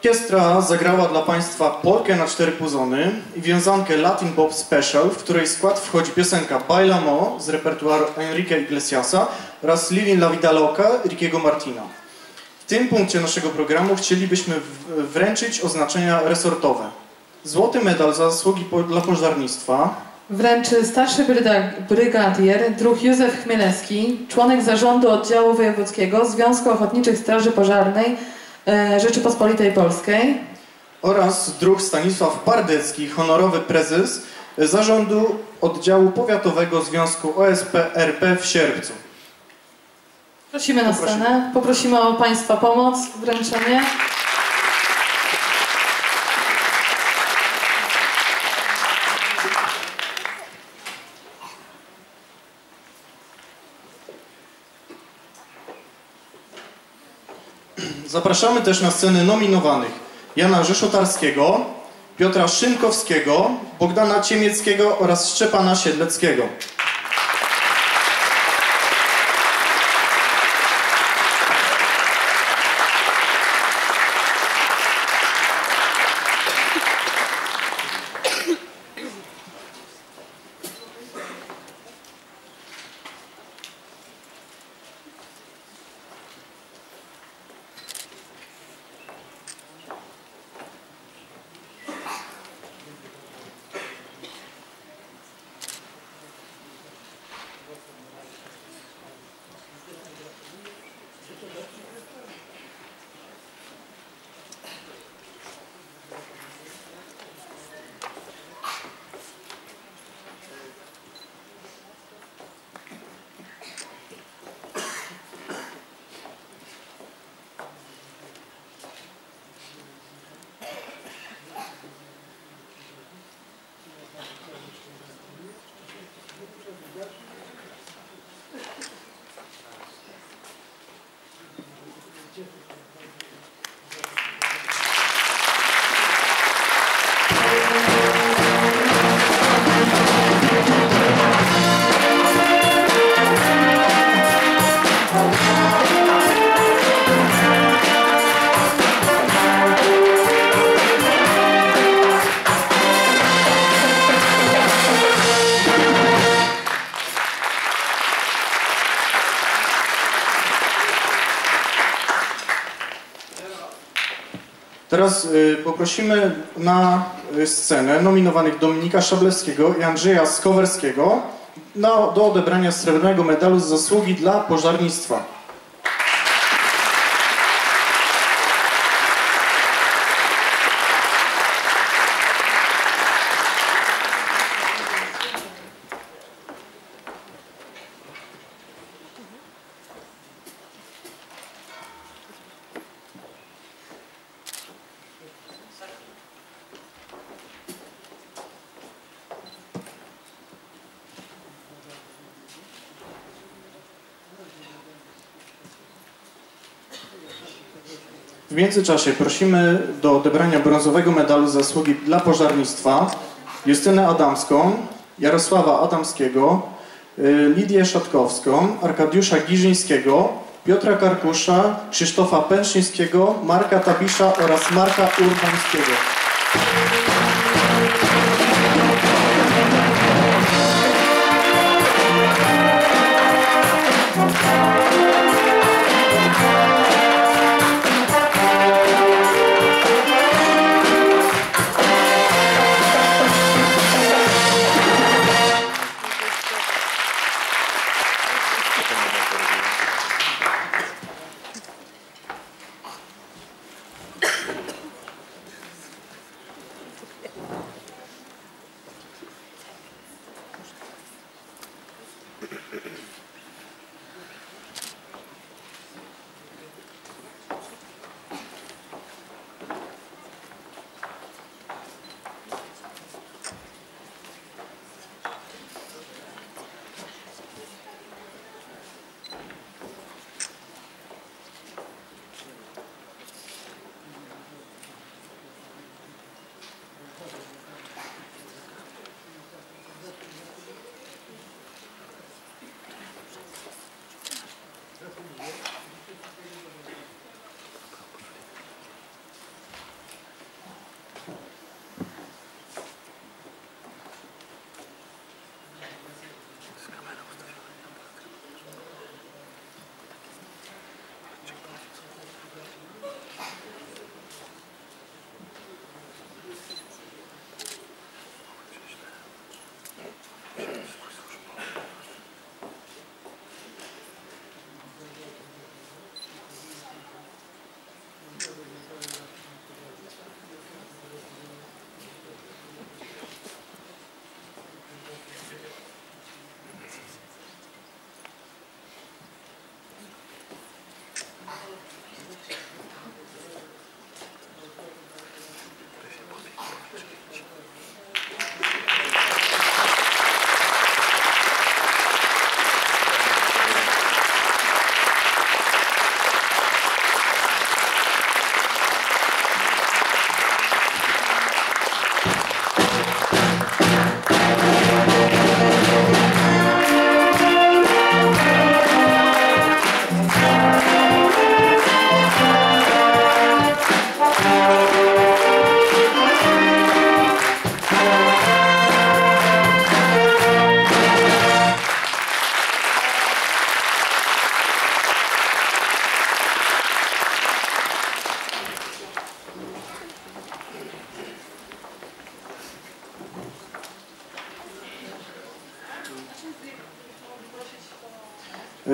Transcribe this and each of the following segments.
Orkiestra zagrała dla Państwa polkę na cztery puzony i wiązankę Latin Pop Special, w której skład wchodzi piosenka Bailamo z repertuaru Enrique Iglesiasa oraz Living La Vida Loca Rickiego Martina. W tym punkcie naszego programu chcielibyśmy wręczyć oznaczenia resortowe. Złoty medal za zasługi po, dla pożarnictwa. Wręczy starszy brygadier druh Józef Chmielewski, członek zarządu oddziału wojewódzkiego Związku Ochotniczych Straży Pożarnej Rzeczypospolitej Polskiej. Oraz druh Stanisław Pardecki, honorowy prezes zarządu oddziału powiatowego Związku OSP RP w Sierpcu. Prosimy na scenę. Poprosimy o Państwa pomoc wręczenie. Zapraszamy też na scenę nominowanych Jana Rzeszotarskiego, Piotra Szynkowskiego, Bogdana Ciemieckiego oraz Szczepana Siedleckiego. Teraz y, poprosimy na y, scenę nominowanych Dominika Szablewskiego i Andrzeja Skowerskiego do odebrania srebrnego medalu z zasługi dla pożarnictwa. W międzyczasie prosimy do odebrania brązowego medalu zasługi dla pożarnictwa Justynę Adamską, Jarosława Adamskiego, y, Lidię Szatkowską, Arkadiusza Giżyńskiego, Piotra Karkusza, Krzysztofa Pęszyńskiego, Marka Tabisza oraz Marka Urbańskiego.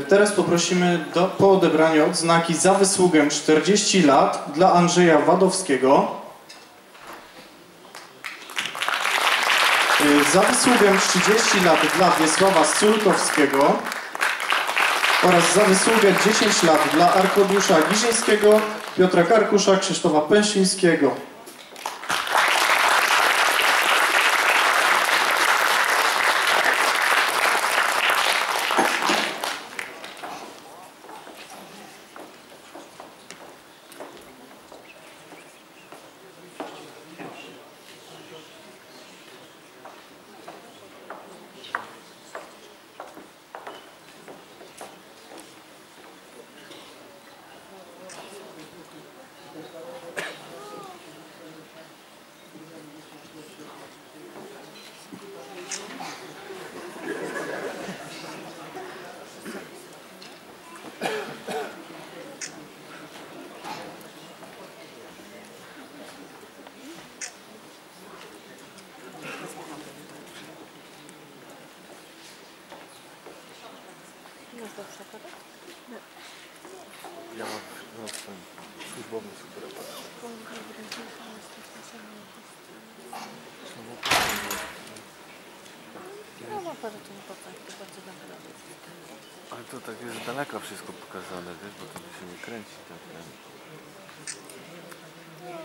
Teraz poprosimy do, po odebranie odznaki za wysługę 40 lat dla Andrzeja Wadowskiego. Y, Za wysługę 30 lat dla Wiesława Sulkowskiego oraz za wysługę 10 lat dla Arkodiusza Giżyńskiego, Piotra Karkusza, Krzysztofa Pęsińskiego. Bardzo Ale to tak jest z daleka wszystko pokazane, wiesz, bo to się nie kręci tak. Nie? No,